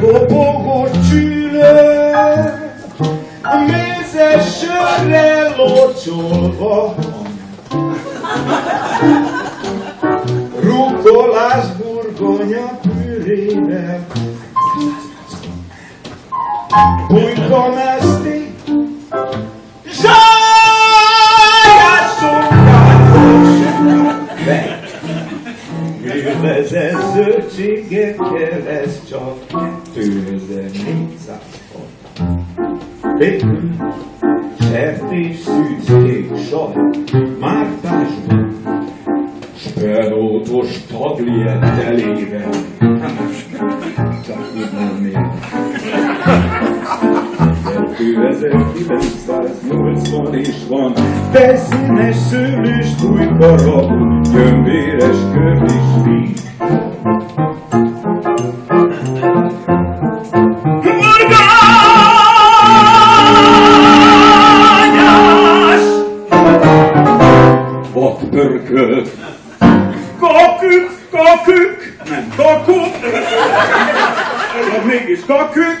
Kopogó csülő, mézes sörre locsolva, Rukolás burgonya pürével, Bújka meszti, Művezett zöldségekkel ez csak tőze 400 Végül sertés, szűzkék, saj, mártásban, Spenótos tagliettelével. 2980 is van, de színes szőlős tújkara, gyömbéres kört is víg. Vadpörkölt! Kakük, kakük, nem kakuk, ez mégis kakük,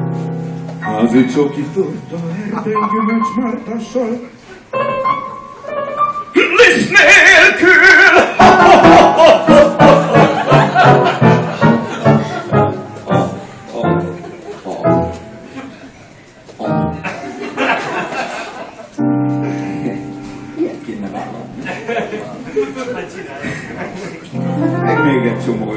Sounds it's okay food. Thank you much, Martha. Sorry. Listen, Ekmeğe geçiyor mu?